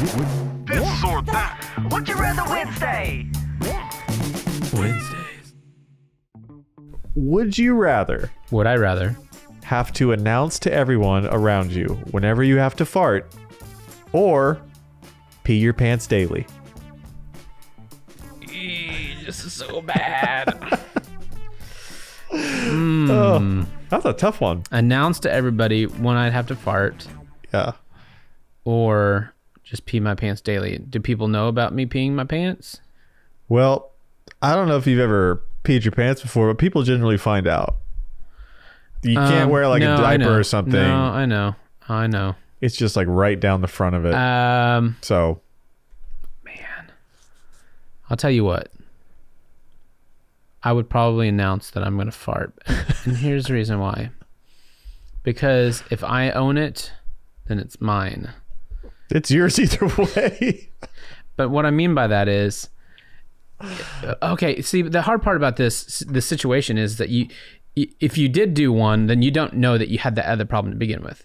This or that. Would you rather Wednesday? Wednesdays. Would you rather Would I rather? have to announce to everyone around you whenever you have to fart or pee your pants daily? Eee, This is so bad. Oh, that's a tough one. Announce to everybody when I'd have to fart Yeah. or just pee my pants daily. Do people know about me peeing my pants? Well, I don't know if you've ever peed your pants before, but people generally find out. You can't Um, wear like no, a diaper or something. No, I know. I know. It's just like right down the front of it. Um, so, man, I'll tell you what. I would probably announce that I'm going to fart. and here's the reason why. Because if I own it, then it's mine. It's yours either way. But what I mean by that is, okay. See, the hard part about this the situation is that you, if you did do one, then you don't know that you had the other problem to begin with.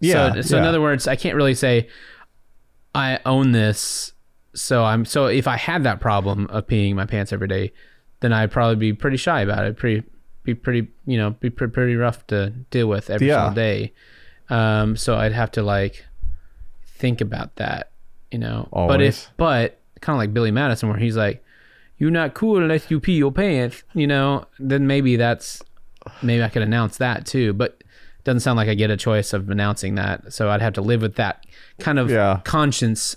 Yeah, So, so in other words, I can't really say I own this. So I'm so if I had that problem of peeing my pants every day, then I'd probably be pretty shy about it. Pretty be pretty you know be pre- pretty rough to deal with every Yeah. single day. Um, so I'd have to like think about that, you know. But if but kind of like Billy Madison, where he's like, "You're not cool unless you pee your pants," you know. Then maybe that's maybe I could announce that too. But it doesn't sound like I get a choice of announcing that. So I'd have to live with that kind of Yeah. conscience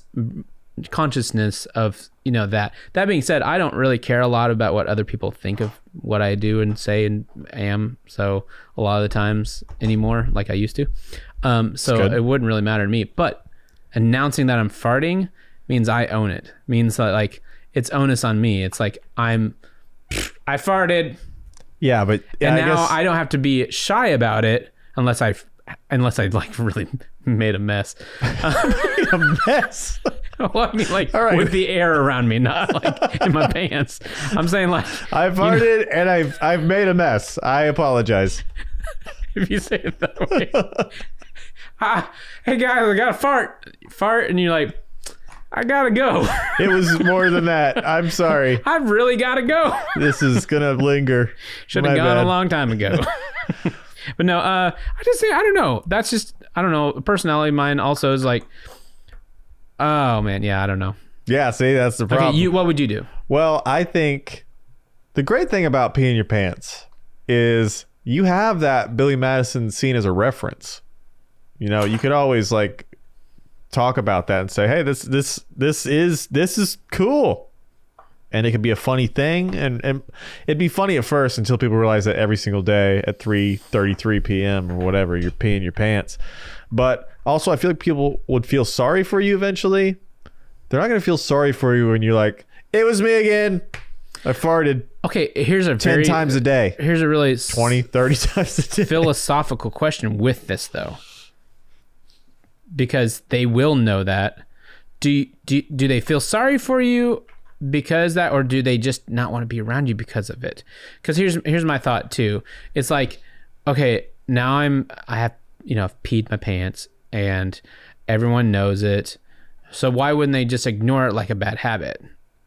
consciousness of you know that that being said i don't really care a lot about what other people think of what i do and say and am so a lot of the times anymore like i used to um so it wouldn't really matter to me but announcing that i'm farting means i own it means that like it's onus on me it's like i'm i farted yeah, but yeah, and I now guess, I don't have to be shy about it unless I unless I like really made a mess. a mess. well, I mean, like right. with the air around me, not like in my pants. I'm saying like I farted and I've I've made a mess. I apologize. if you say it that way. Ah, hey guys, I got a fart, fart, and you're like, I gotta go. It was more than that. I'm sorry. I've really gotta go. This is gonna linger. Should have gone bad. a long time ago. but no, uh, I just say I don't know. That's just I don't know. Personality of mine also is like, oh man, yeah, I don't know. Yeah, see, that's the problem. Okay, you what would you do? Well, I think the great thing about peeing your pants is you have that Billy Madison scene as a reference. You know, you could always like talk about that and say, "Hey, this this this is this is cool." And it could be a funny thing and, and it'd be funny at first until people realize that every single day at 3:33 p.m. or whatever you're peeing your pants. But also I feel like people would feel sorry for you eventually. They're not going to feel sorry for you when you're like, "It was me again. I farted Okay, here's a 10 very, times a day." Here's a really 20, 30 times a day. philosophical question with this though, because they will know that. Do do do they feel sorry for you because that, or do they just not want to be around you because of it? Because here's here's my thought too. It's like, okay, now I'm I have you know I've peed my pants and everyone knows it. So why wouldn't they just ignore it like a bad habit?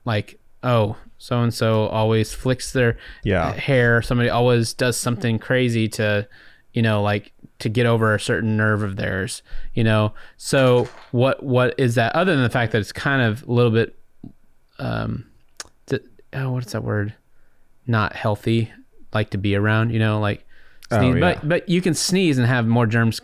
Like, oh, so and so always flicks their Yeah. hair. Somebody always does something crazy to, you know, like to get over a certain nerve of theirs. You know, so what what is that? Other than the fact that it's kind of a little bit, um, oh, what's that word? Not healthy, like to be around. You know, like Oh, yeah. But but you can sneeze and have more germs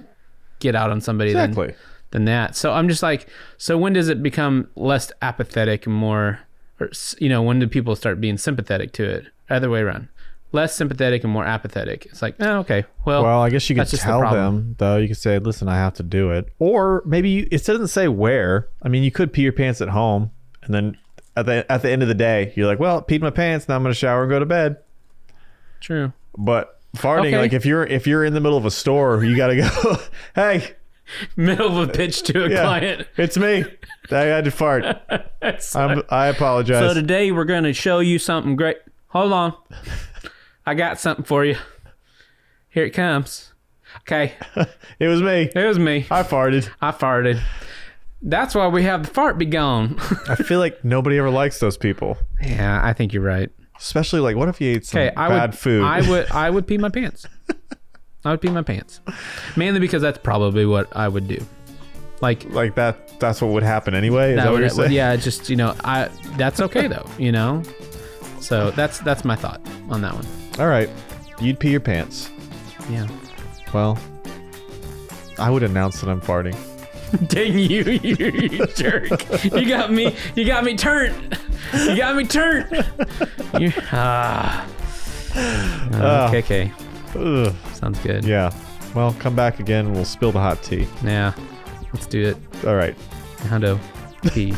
get out on somebody than Exactly. than that. So I'm just like, so when does it become less apathetic and more, or you know, when do people start being sympathetic to it? Either way around, less sympathetic and more apathetic. It's like, oh, okay, well, Well, I guess you could the tell problem. them though. You could say, "Listen, I have to do it," or maybe you, it doesn't say where. I mean, you could pee your pants at home, and then at the at the end of the day, you're like, "Well, peed my pants. Now I'm gonna shower and go to bed." true. But farting, Okay. like if you're if you're in the middle of a store, you gotta go. hey, Middle of a pitch to a yeah, client. it's me. I had to fart. I'm, I apologize. so today we're going to show you something great. Hold on, I got something for you. Here it comes. Okay, it was me. it was me. I farted. I farted. That's why we have the fart be gone. I feel like nobody ever likes those people. yeah, I think you're right. Especially like, what if you ate some Okay, I bad would. food? I would. I would pee my pants. I would pee my pants, mainly because that's probably what I would do. Like like that. That's what would happen anyway. Is that, that what you're saying? yeah, just you know, I. That's okay though, you know. So that's that's my thought on that one. All right. You'd pee your pants. Yeah. Well, I would announce that I'm farting. Dang you, you, you jerk! You got me. You got me turned. You got me turned. You, ah. Okay, okay. Ugh. Sounds good. Yeah. Well, come back again. We'll spill the hot tea. Yeah. Let's do it. All right. Hundo. Pee.